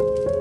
you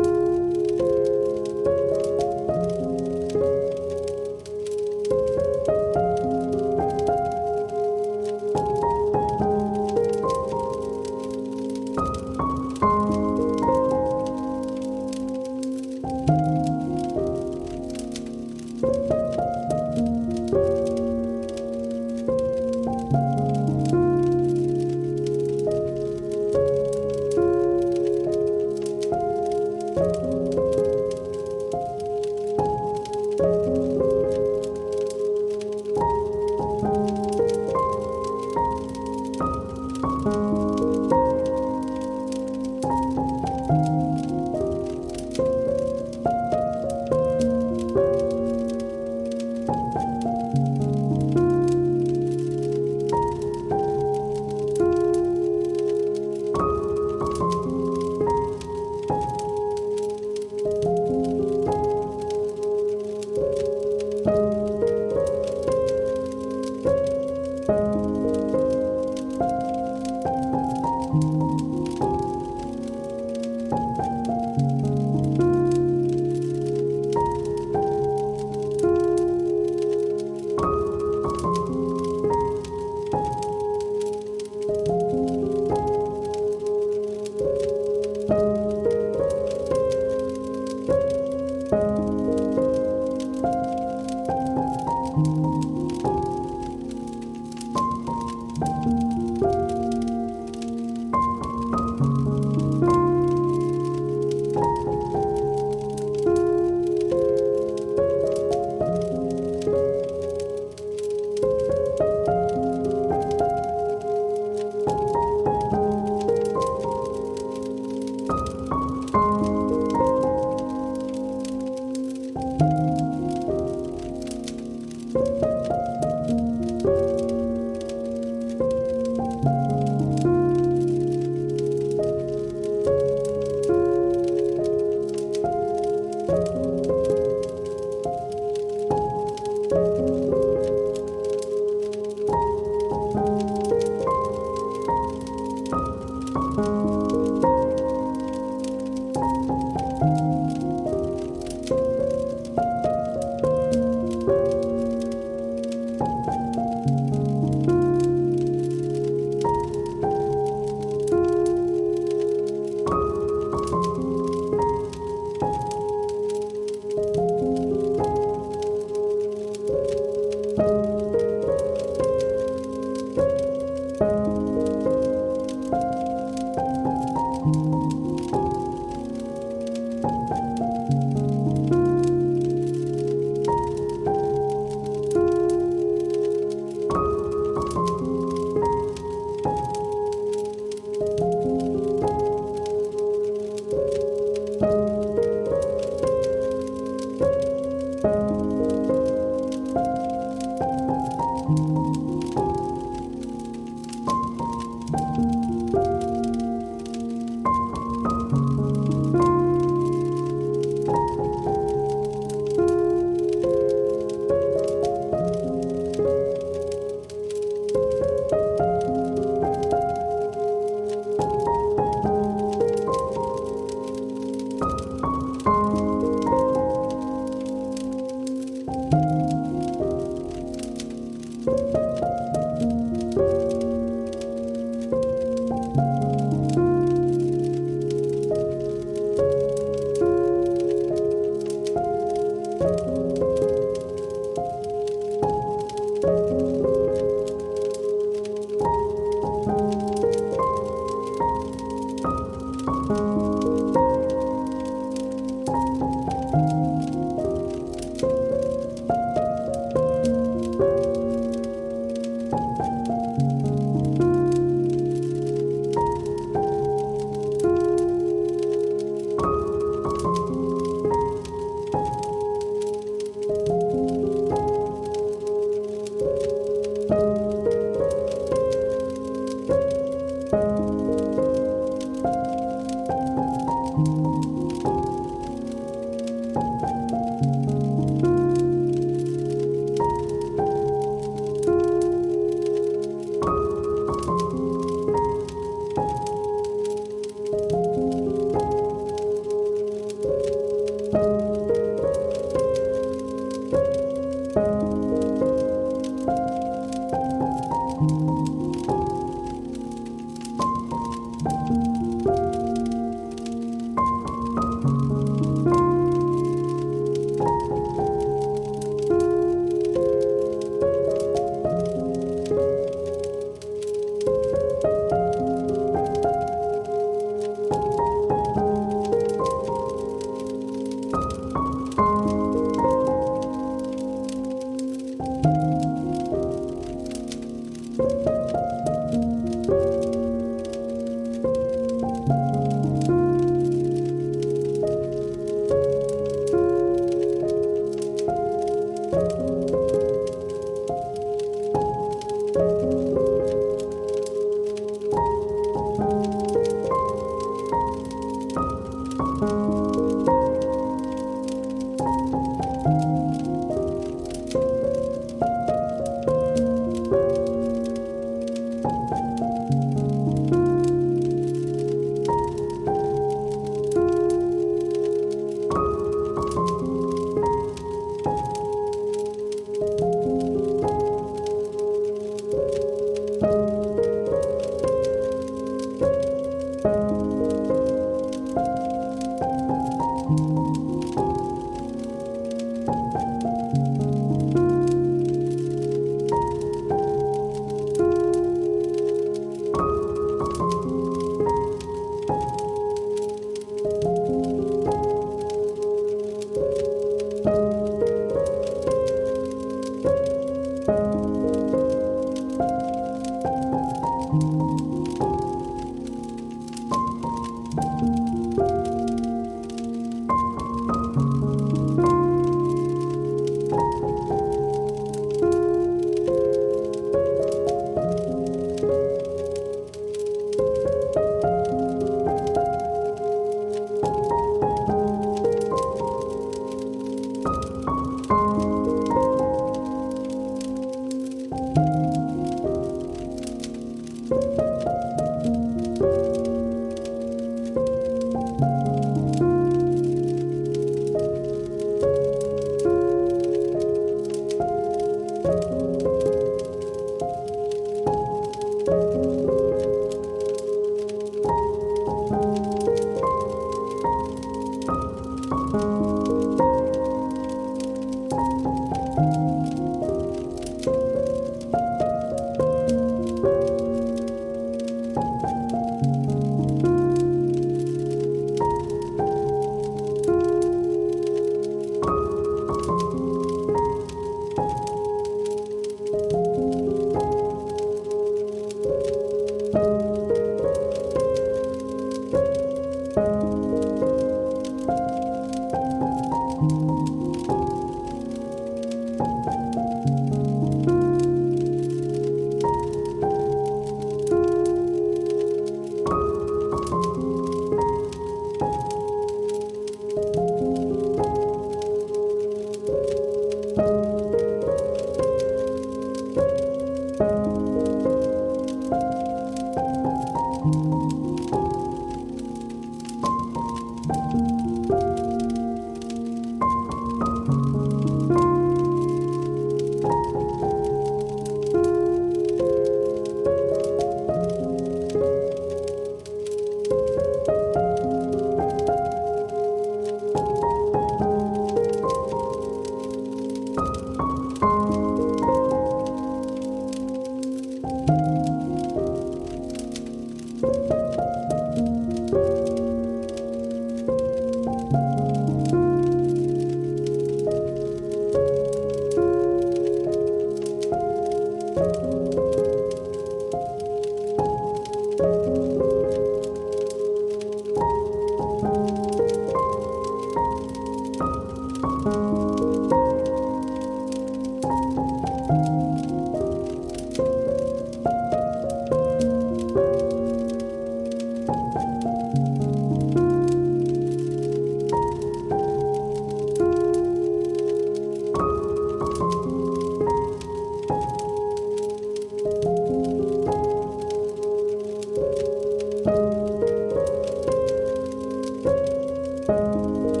Música